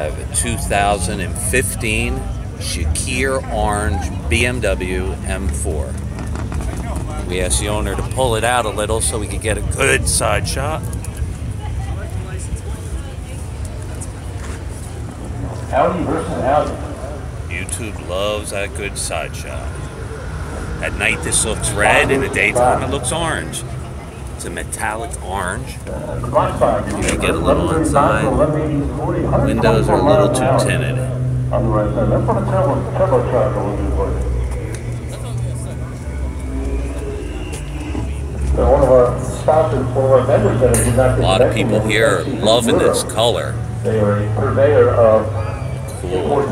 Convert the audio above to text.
have a 2015 Shakir Orange BMW M4. We asked the owner to pull it out a little so we could get a good side shot. Audi versus Audi. YouTube loves that good side shot. At night this looks red, in the daytime it looks orange. It's a metallic orange. You get a little inside. Windows are a little too tinted. On the right side. Let's put a turbo, turbocharger on you for you. So one of our sponsors, one of our vendors that is not A lot of people here are loving this color. They are a purveyor of parts.